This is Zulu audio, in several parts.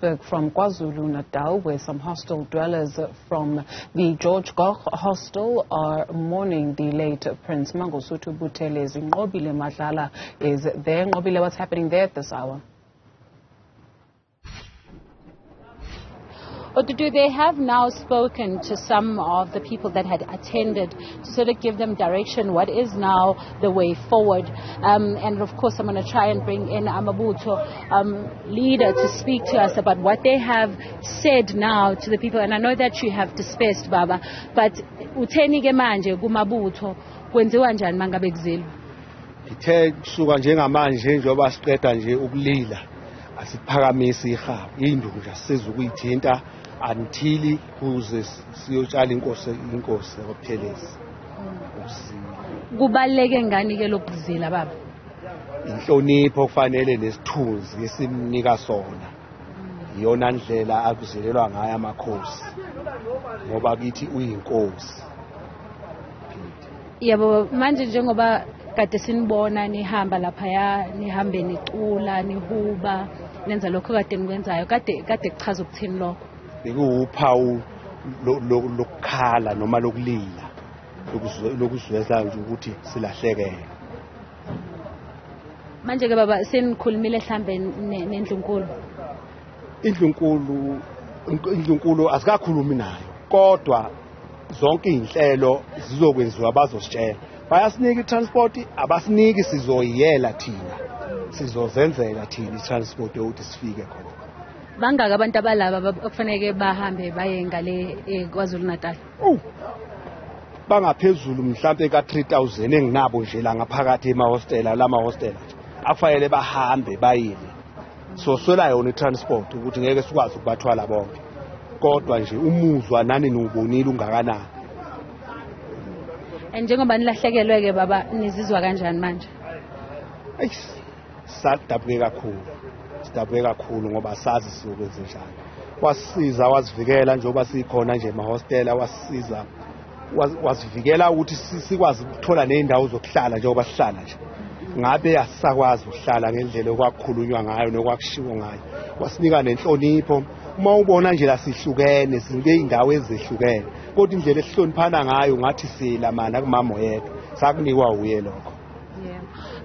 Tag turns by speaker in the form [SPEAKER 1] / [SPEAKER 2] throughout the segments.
[SPEAKER 1] From KwaZulu-Natal, where some hostel dwellers from the George Goch hostel are mourning the late Prince Mangosuthu Buthelezi. Nqobile Madlala is there. Nqobile, what's happening there at this hour?
[SPEAKER 2] Odudu, they have now spoken to some of the people that had attended to sort of give them direction what is now the way forward. Um, and of course, I'm going to try and bring in Amabuto um, leader to speak to us about what they have said now to the people. And I know that you have dispersed, Baba, but utheni ke manje kumabutho kwenziwa njani mangabe kuzilwa?
[SPEAKER 3] ngithe kusuka njengamanje njengoba siqeda nje ukulila asiphakamise ihawu indlu nje asisiza ukuyithinta until kuze siyotshala inkosi inkosi yakophelezi
[SPEAKER 2] Kubaluleke ngani ke lokuzila baba?
[SPEAKER 3] inhlonipho kufanele nesithunzi esimnika sona. Iyona ndlela akuzilelwa ngayo amakhosi ngoba kithi uyinkosi.
[SPEAKER 2] Yebo manje njengoba kade sinibona nihamba laphaya nihambe nicula nihuba nenza lokho kade nikwenzayo kade kade kuchaza ukuthini lokho?
[SPEAKER 3] Bekuwuphawu lo- lo- lokukhala noma lokulila lokuzwe- lokuzwela nje ukuthi silahlekelwe
[SPEAKER 2] manje ke baba senikhulumile mhlambe ne- nendlunkulu?
[SPEAKER 3] Indlunkulu indlunkulu asikakhulumi nayo kodwa zonke izinhlelo zizokwenziwa abazositshela bayasinika itransport abasiniki sizoyiyela thina sizozenzela thina itransport yokuthi sifike khona.
[SPEAKER 2] Bangaka abantu abalaba abab- okufanele bahambe baye ngale eh, KwaZulu Natal
[SPEAKER 3] Oh. bangaphezulu mhlambe ka3000 enginabo nje la ngaphakathi emahostela lama hostela akufanele bahambe bayile so swela yona itransport ukuthi ngeke sikwazi ukubathwala bonke. Kodwa nje umuzwa nani niwubonile ungakanani?
[SPEAKER 2] And njengoba nilahlekelwe ke baba nizizwa kanjani manje?
[SPEAKER 3] Eish, sadabuke kakhulu. Sidabuke kakhulu ngoba sazi sizokwenza njani wasisiza wasivikela njengoba sikhona nje emahostela wasisiza was- wasivikela ukuthi si- sikwazi ukuthola ney'ndawo zokuhlala njengoba sihlala nje. Ngabe asisakwazi ukuhlala ngendlela okwakukhulunywa ngayo nokwakushiwo ngayo. Wasinika nenhlonipho. Uma ubona nje la sihlukene sinike iy'ndawo ezehlukene kodwa indlela esihloniphana ngayo ngathi silamana kumama oyedwa sakunikwa uye lokho.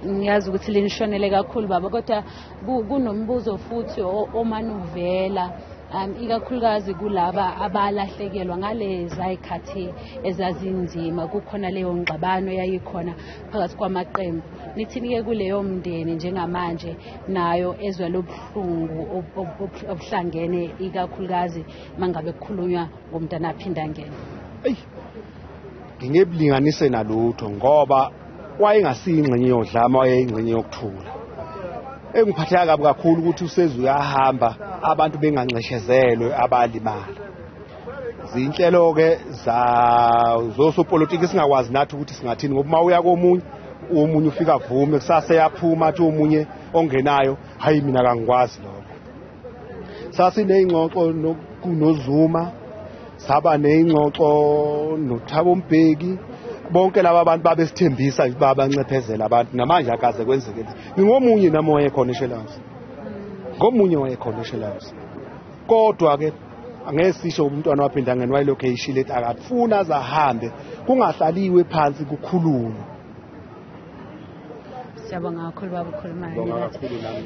[SPEAKER 2] Ngiyazi ukuthi linishonele kakhulu baba kodwa ku- kunombuzo futhi o- omanuvela um ikakhulukazi kulaba abalahlekelwa ngaleza ikhathi ezazinzima kukhona leyo ngxabano yayikhona phakathi kwamaqembu. Nithini-ke kuleyo mndeni njengamanje nayo ezwa lobuhlungu ob- ob- ob- obuhlangene ikakhulukazi mangabe kukhulunywa ngomntana aphinda angena
[SPEAKER 3] ngingebulinganise nalutho ngoba wayengasiyi yodlama wayeyingxenye yokuthula. Engiphatheka kabi kakhulu ukuthi useze uyahamba abantu benganxeshezelwe abalimala zinhlelo-ke zosopolitiki singakwazi nathi ukuthi singathini ngoba uma uya komunye omunye ufika avume kusasa eyaphuma athi omunye ongenayo hayi mina kangikwazi lokho. Sasiney'ngxoxo no- kunozuma saba ney'ngxoxo nothabo mbeki bonke laba abantu babesithembisa babancephezela abantu namanje akaze kwenzeke lutho. ngingomunye nami owayekhona eshelhouse ngomunye owayekhona eshelhouse kodwa-ke angeke sisho umntwana waphinda angene wayelokhu eyishile ethi akafuna aze ahambe kungahlaliwe phansi kukhulunywe
[SPEAKER 2] siyabonga kakhulu baba ukhulumayo
[SPEAKER 3] Ngibonga
[SPEAKER 2] nathi.
[SPEAKER 3] kakhulu nami.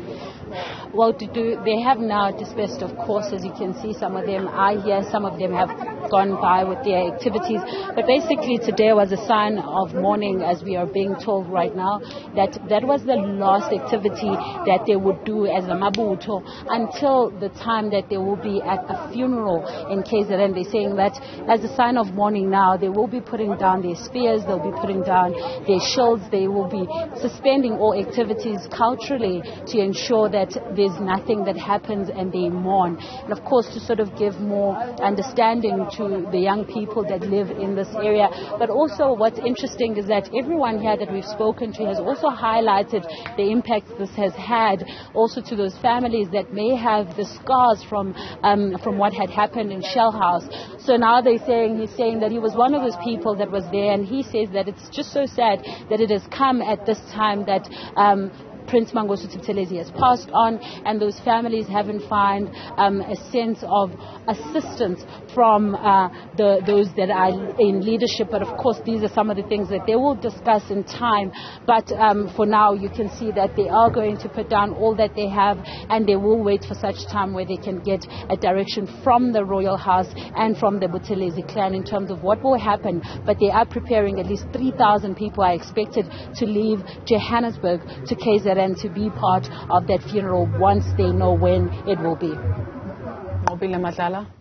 [SPEAKER 2] Well, to do, they have now dispersed, of course, as you can see. Some of them are here, some of them have gone by with their activities. But basically, today was a sign of mourning, as we are being told right now, that that was the last activity that they would do as a Mabuto until the time that they will be at a funeral in KZN. They're saying that as a sign of mourning now, they will be putting down their spears, they'll be putting down their shields, they will be suspending all activities culturally to ensure that there's nothing that happens and they mourn. And of course, to sort of give more understanding to the young people that live in this area. But also, what's interesting is that everyone here that we've spoken to has also highlighted the impact this has had also to those families that may have the scars from, um, from what had happened in Shell House. So now they're saying, he's saying that he was one of those people that was there, and he says that it's just so sad that it has come at this time that um, Prince Mangosuthu Buthelezi has passed on, and those families haven't found um, a sense of assistance from uh, the, those that are in leadership. But of course, these are some of the things that they will discuss in time. But um, for now, you can see that they are going to put down all that they have, and they will wait for such time where they can get a direction from the royal house and from the Buthelezi clan in terms of what will happen. But they are preparing at least 3,000 people are expected to leave Johannesburg to KZN to be part of that funeral once they know when it will be.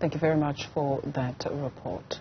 [SPEAKER 1] Thank you very much for that report.